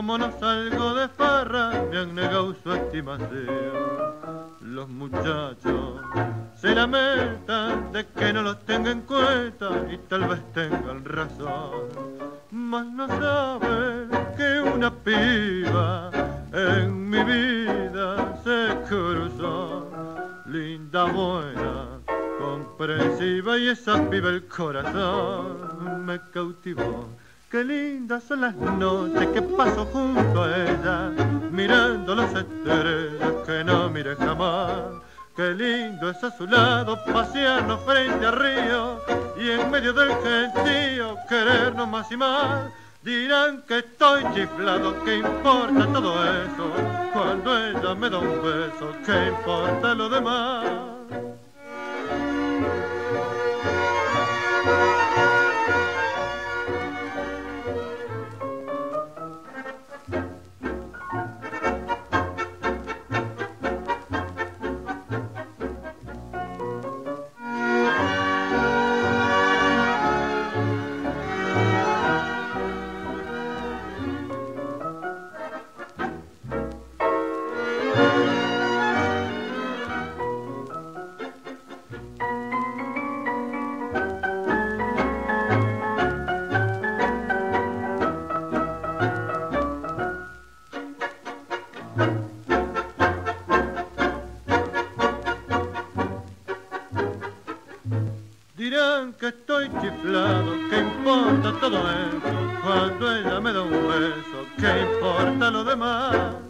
como no salgo de farra, me han negado su estimación. Los muchachos se lamentan de que no los tenga en cuenta y tal vez tengan razón. Mas no saben que una piba en mi vida se cruzó. Linda, buena, comprensiva y esa piba el corazón me cautivó. Qué lindas son las noches que paso junto a ella, mirando las estrellas que no mire jamás Qué lindo es a su lado pasearnos frente al río y en medio del gentío querernos más y más. Dirán que estoy chiflado, ¿qué importa todo eso? Cuando ella me da un beso, ¿qué importa lo demás? Dirán que estoy chiflado, ¿qué importa todo eso? Cuando ella me da un beso, ¿qué importa lo demás?